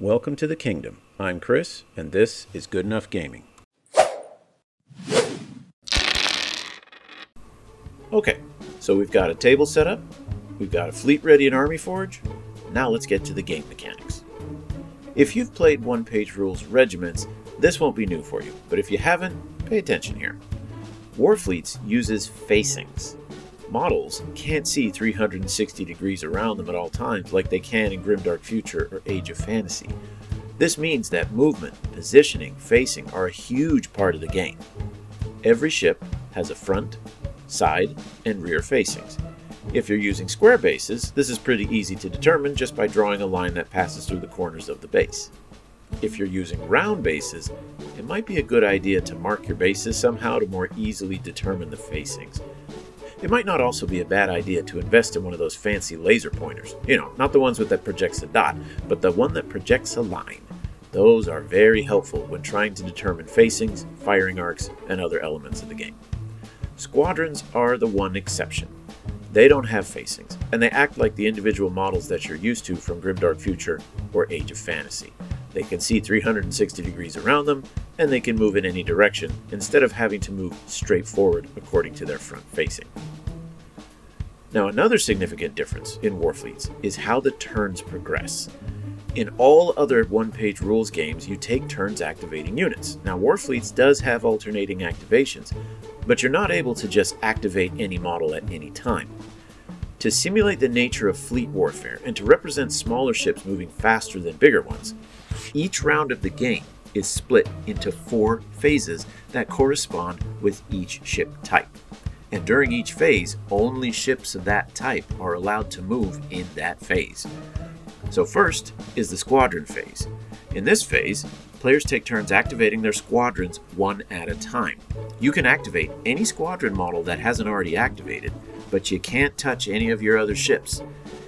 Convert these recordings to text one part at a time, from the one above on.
Welcome to the kingdom. I'm Chris, and this is Good'Nuff Gaming. Okay, so we've got a table set up, we've got a fleet ready in Army Forge. Now let's get to the game mechanics. If you've played one page rules regiments, this won't be new for you, but if you haven't, pay attention here. Warfleets uses facings. Models can't see 360 degrees around them at all times like they can in Grimdark Future or Age of Fantasy. This means that movement, positioning, facing are a huge part of the game. Every ship has a front, side, and rear facings. If you're using square bases, this is pretty easy to determine just by drawing a line that passes through the corners of the base. If you're using round bases, it might be a good idea to mark your bases somehow to more easily determine the facings. It might not also be a bad idea to invest in one of those fancy laser pointers. You know, not the ones with that projects a dot, but the one that projects a line. Those are very helpful when trying to determine facings, firing arcs, and other elements of the game. Squadrons are the one exception. They don't have facings, and they act like the individual models that you're used to from Grimdark Future or Age of Fantasy. They can see 360 degrees around them, and they can move in any direction instead of having to move straight forward according to their front facing. Now, another significant difference in Warfleets is how the turns progress. In all other one page rules games, you take turns activating units. Now, Warfleets does have alternating activations, but you're not able to just activate any model at any time. To simulate the nature of fleet warfare and to represent smaller ships moving faster than bigger ones, each round of the game is split into four phases that correspond with each ship type. And during each phase, only ships of that type are allowed to move in that phase. So, first is the squadron phase. In this phase, players take turns activating their squadrons one at a time. You can activate any squadron model that hasn't already activated, but you can't touch any of your other ships.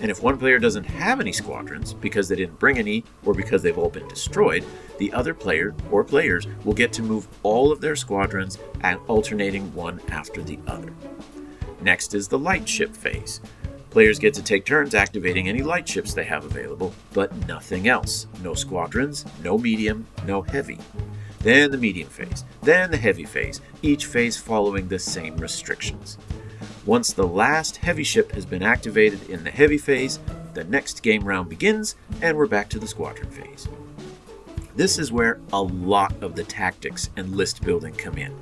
And if one player doesn't have any squadrons because they didn't bring any or because they've all been destroyed, the other player or players will get to move all of their squadrons and alternating one after the other. Next is the light ship phase. Players get to take turns activating any light ships they have available, but nothing else. No squadrons, no medium, no heavy. Then the medium phase, then the heavy phase, each phase following the same restrictions. Once the last heavy ship has been activated in the heavy phase, the next game round begins, and we're back to the squadron phase. This is where a lot of the tactics and list building come in.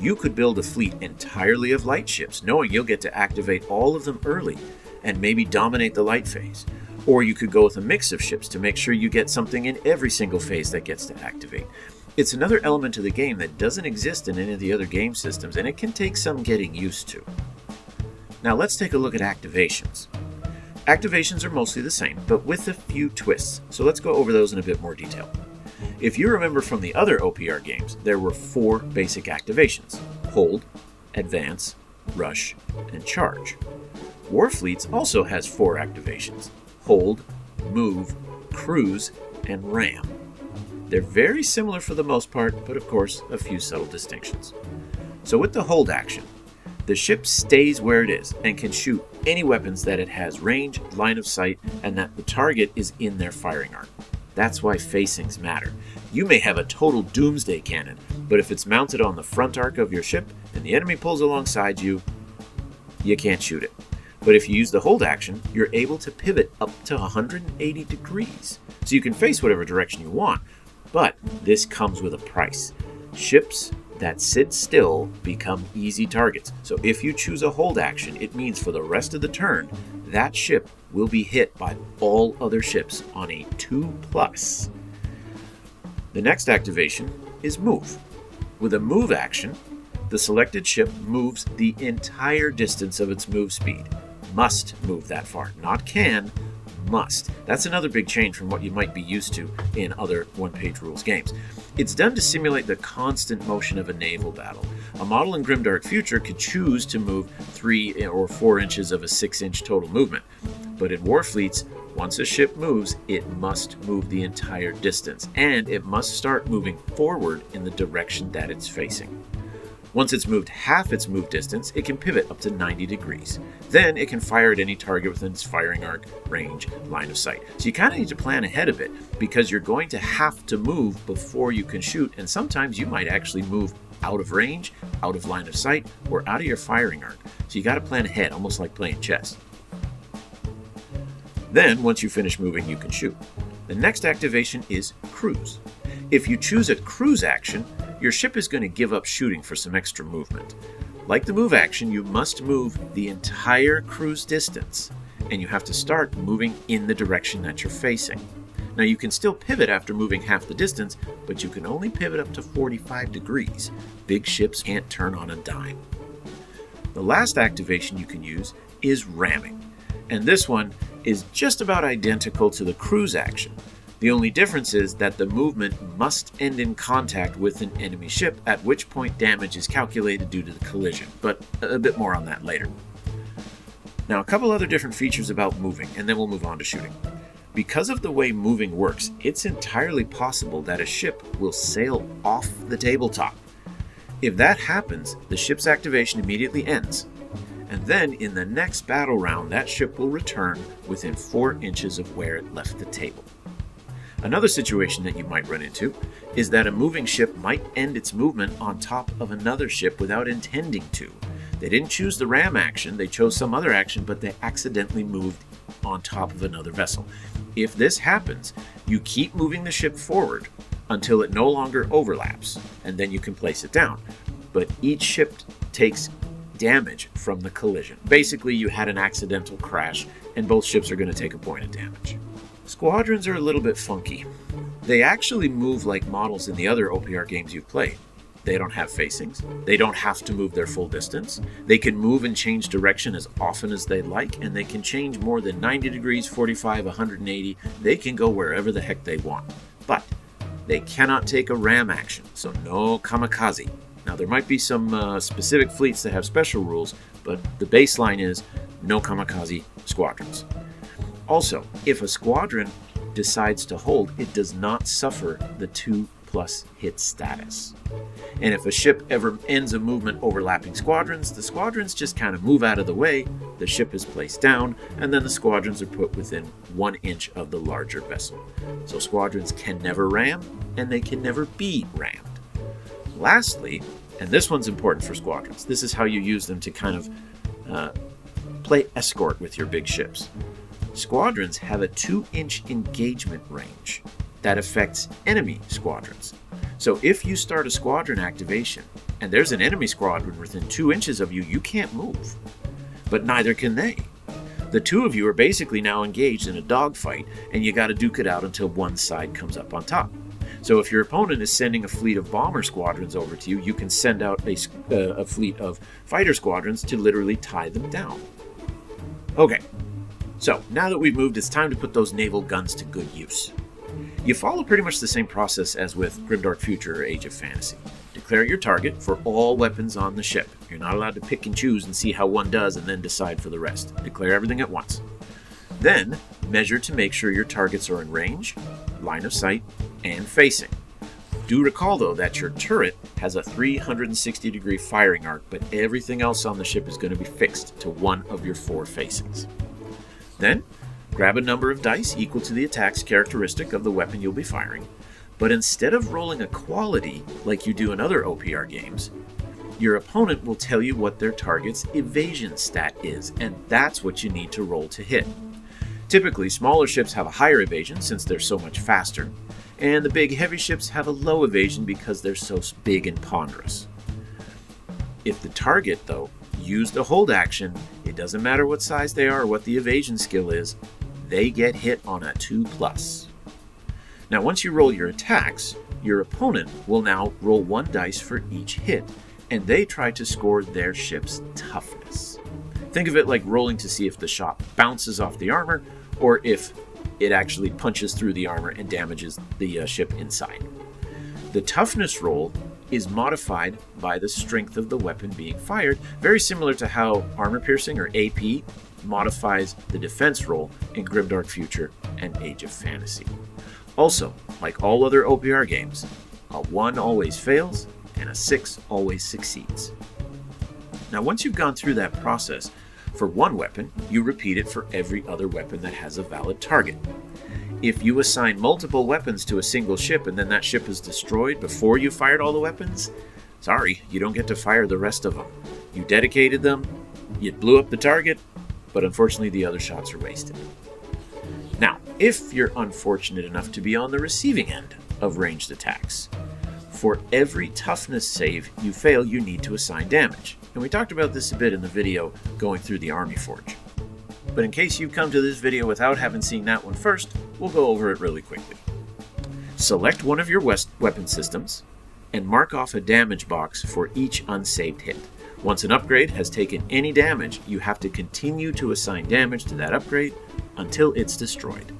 You could build a fleet entirely of light ships, knowing you'll get to activate all of them early and maybe dominate the light phase. Or you could go with a mix of ships to make sure you get something in every single phase that gets to activate. It's another element of the game that doesn't exist in any of the other game systems, and it can take some getting used to. Now let's take a look at activations. Activations are mostly the same, but with a few twists, so let's go over those in a bit more detail. If you remember from the other OPR games, there were four basic activations Hold, Advance, Rush, and Charge. Warfleets also has four activations Hold, Move, Cruise, and Ram. They're very similar for the most part, but of course, a few subtle distinctions. So, with the Hold action, the ship stays where it is and can shoot any weapons that it has range, line of sight, and that the target is in their firing arc. That's why facings matter. You may have a total doomsday cannon, but if it's mounted on the front arc of your ship and the enemy pulls alongside you, you can't shoot it. But if you use the hold action, you're able to pivot up to 180 degrees. So you can face whatever direction you want, but this comes with a price. Ships that sit still become easy targets. So if you choose a hold action, it means for the rest of the turn, that ship will be hit by all other ships on a 2 plus. The next activation is move. With a move action, the selected ship moves the entire distance of its move speed. Must move that far, not can, must. That's another big change from what you might be used to in other one page rules games. It's done to simulate the constant motion of a naval battle. A model in Grimdark Future could choose to move 3 or 4 inches of a 6 inch total movement, but in Warfleets, once a ship moves, it must move the entire distance, and it must start moving forward in the direction that it's facing. Once it's moved half its move distance, it can pivot up to 90 degrees. Then it can fire at any target within its firing arc, range, line of sight. So you kind of need to plan ahead a bit because you're going to have to move before you can shoot, and sometimes you might actually move out of range, out of line of sight, or out of your firing arc. So you got to plan ahead, almost like playing chess. Then, once you finish moving, you can shoot. The next activation is Cruise. If you choose a cruise action, your ship is going to give up shooting for some extra movement. Like the move action, you must move the entire cruise distance, and you have to start moving in the direction that you're facing. Now you can still pivot after moving half the distance, but you can only pivot up to 45 degrees. Big ships can't turn on a dime. The last activation you can use is ramming, and this one is just about identical to the cruise action. The only difference is that the movement must end in contact with an enemy ship, at which point damage is calculated due to the collision, but a bit more on that later. Now, a couple other different features about moving, and then we'll move on to shooting. Because of the way moving works, it's entirely possible that a ship will sail off the tabletop. If that happens, the ship's activation immediately ends, and then in the next battle round, that ship will return within 4 inches of where it left the table. Another situation that you might run into is that a moving ship might end its movement on top of another ship without intending to. They didn't choose the ram action, they chose some other action, but they accidentally moved on top of another vessel. If this happens, you keep moving the ship forward until it no longer overlaps, and then you can place it down. But each ship takes damage from the collision. Basically, you had an accidental crash, and both ships are going to take a point of damage. Squadrons are a little bit funky. They actually move like models in the other OPR games you've played. They don't have facings. They don't have to move their full distance. They can move and change direction as often as they like, and they can change more than 90 degrees, 45, 180. They can go wherever the heck they want. But they cannot take a ram action, so no kamikaze. Now, there might be some uh, specific fleets that have special rules, but the baseline is no kamikaze squadrons. Also, if a squadron decides to hold, it does not suffer the 2 plus hit status. And if a ship ever ends a movement overlapping squadrons, the squadrons just kind of move out of the way, the ship is placed down, and then the squadrons are put within one inch of the larger vessel. So squadrons can never ram, and they can never be rammed. Lastly, and this one's important for squadrons, this is how you use them to kind of uh, play escort with your big ships. Squadrons have a 2 inch engagement range that affects enemy squadrons. So if you start a squadron activation and there's an enemy squadron within two inches of you, you can't move. But neither can they. The two of you are basically now engaged in a dogfight, and you got to duke it out until one side comes up on top. So if your opponent is sending a fleet of bomber squadrons over to you, you can send out a, uh, a fleet of fighter squadrons to literally tie them down. Okay, so now that we've moved, it's time to put those naval guns to good use. You follow pretty much the same process as with Grimdark Future or Age of Fantasy. Declare your target for all weapons on the ship. You're not allowed to pick and choose and see how one does and then decide for the rest. Declare everything at once. Then, measure to make sure your targets are in range, line of sight, and facing. Do recall, though, that your turret has a 360 degree firing arc, but everything else on the ship is going to be fixed to one of your four facings. Then, Grab a number of dice equal to the attack's characteristic of the weapon you'll be firing, but instead of rolling a quality like you do in other OPR games, your opponent will tell you what their target's evasion stat is, and that's what you need to roll to hit. Typically, smaller ships have a higher evasion since they're so much faster, and the big heavy ships have a low evasion because they're so big and ponderous. If the target, though, used a hold action, it doesn't matter what size they are or what the evasion skill is, they get hit on a 2 plus. Now, once you roll your attacks, your opponent will now roll one dice for each hit, and they try to score their ship's toughness. Think of it like rolling to see if the shot bounces off the armor or if it actually punches through the armor and damages the uh, ship inside. The toughness roll is modified by the strength of the weapon being fired, very similar to how armor piercing or AP modifies the defense roll in Grimdark Future and Age of Fantasy. Also, like all other OPR games, a 1 always fails and a 6 always succeeds. Now once you've gone through that process, for one weapon, you repeat it for every other weapon that has a valid target. If you assign multiple weapons to a single ship and then that ship is destroyed before you fired all the weapons, sorry, you don't get to fire the rest of them. You dedicated them, you blew up the target, but unfortunately the other shots are wasted. Now, if you're unfortunate enough to be on the receiving end of ranged attacks, for every toughness save you fail, you need to assign damage. And we talked about this a bit in the video going through the Army Forge. But in case you've come to this video without having seen that one first, we'll go over it really quickly. Select one of your weapon systems and mark off a damage box for each unsaved hit. Once an upgrade has taken any damage, you have to continue to assign damage to that upgrade until it's destroyed.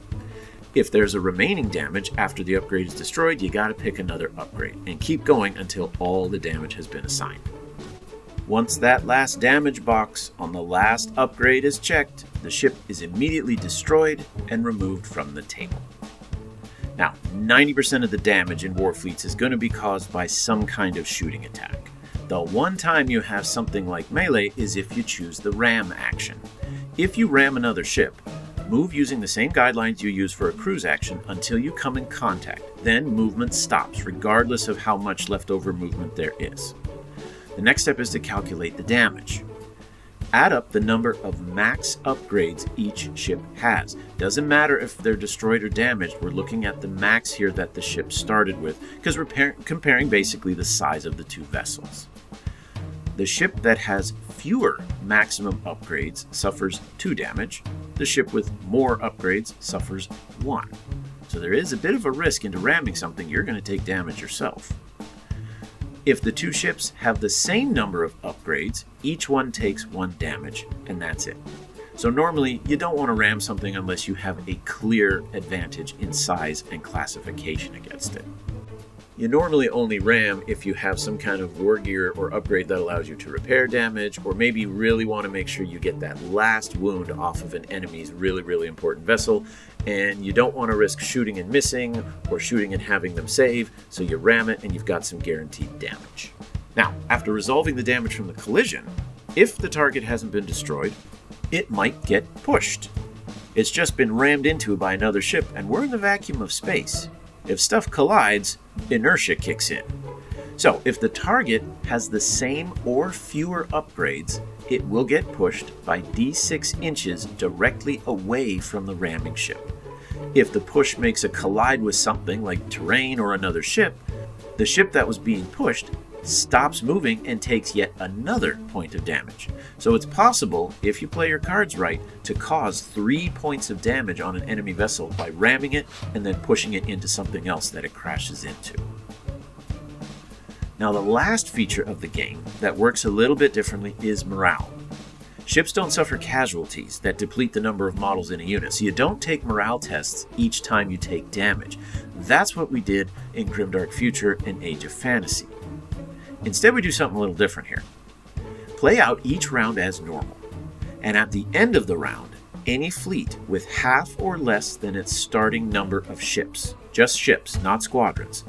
If there's a remaining damage after the upgrade is destroyed, you gotta pick another upgrade and keep going until all the damage has been assigned. Once that last damage box on the last upgrade is checked, the ship is immediately destroyed and removed from the table. Now, 90% of the damage in Warfleets is going to be caused by some kind of shooting attack. The one time you have something like melee is if you choose the ram action. If you ram another ship, move using the same guidelines you use for a cruise action until you come in contact. Then movement stops, regardless of how much leftover movement there is. The next step is to calculate the damage. Add up the number of max upgrades each ship has. Doesn't matter if they're destroyed or damaged, we're looking at the max here that the ship started with, because we're comparing basically the size of the two vessels. The ship that has fewer maximum upgrades suffers 2 damage. The ship with more upgrades suffers 1. So there is a bit of a risk into ramming something, you're going to take damage yourself. If the two ships have the same number of upgrades, each one takes 1 damage, and that's it. So normally, you don't want to ram something unless you have a clear advantage in size and classification against it. You normally only ram if you have some kind of war gear or upgrade that allows you to repair damage, or maybe you really want to make sure you get that last wound off of an enemy's really, really important vessel, and you don't want to risk shooting and missing, or shooting and having them save, so you ram it and you've got some guaranteed damage. Now, after resolving the damage from the collision, if the target hasn't been destroyed, it might get pushed. It's just been rammed into by another ship, and we're in the vacuum of space. If stuff collides, inertia kicks in. So if the target has the same or fewer upgrades, it will get pushed by d6 inches directly away from the ramming ship. If the push makes a collide with something like terrain or another ship, the ship that was being pushed stops moving and takes yet another point of damage. So it's possible, if you play your cards right, to cause three points of damage on an enemy vessel by ramming it and then pushing it into something else that it crashes into. Now the last feature of the game that works a little bit differently is morale. Ships don't suffer casualties that deplete the number of models in a unit, so you don't take morale tests each time you take damage. That's what we did in Grimdark Future and Age of Fantasy. Instead, we do something a little different here. Play out each round as normal, and at the end of the round, any fleet with half or less than its starting number of ships, just ships, not squadrons,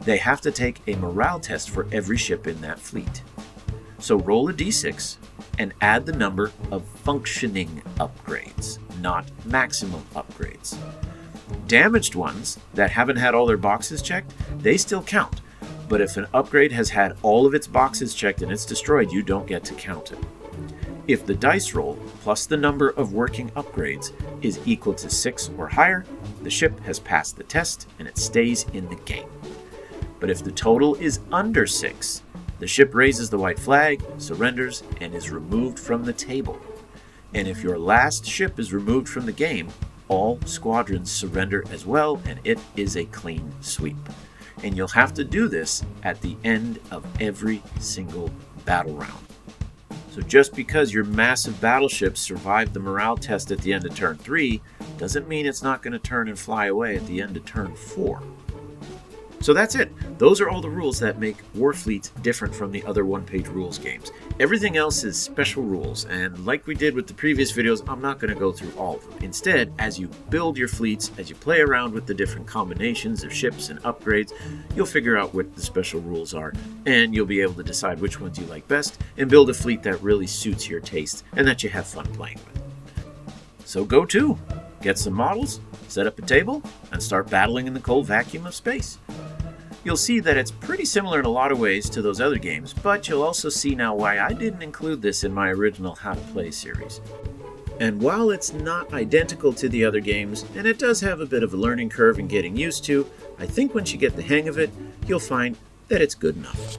they have to take a morale test for every ship in that fleet. So roll a d6 and add the number of functioning upgrades, not maximum upgrades. Damaged ones that haven't had all their boxes checked, they still count, but if an upgrade has had all of its boxes checked and it's destroyed, you don't get to count it. If the dice roll plus the number of working upgrades is equal to 6 or higher, the ship has passed the test and it stays in the game. But if the total is under 6, the ship raises the white flag, surrenders, and is removed from the table. And if your last ship is removed from the game, all squadrons surrender as well, and it is a clean sweep and you'll have to do this at the end of every single battle round. So just because your massive battleship survived the morale test at the end of turn 3 doesn't mean it's not going to turn and fly away at the end of turn 4. So that's it. Those are all the rules that make Warfleet different from the other one-page rules games. Everything else is special rules, and like we did with the previous videos, I'm not going to go through all of them. Instead, as you build your fleets, as you play around with the different combinations of ships and upgrades, you'll figure out what the special rules are, and you'll be able to decide which ones you like best, and build a fleet that really suits your taste and that you have fun playing with. So go to, get some models, set up a table, and start battling in the cold vacuum of space. You'll see that it's pretty similar in a lot of ways to those other games, but you'll also see now why I didn't include this in my original How to Play series. And while it's not identical to the other games, and it does have a bit of a learning curve in getting used to, I think once you get the hang of it, you'll find that it's good enough.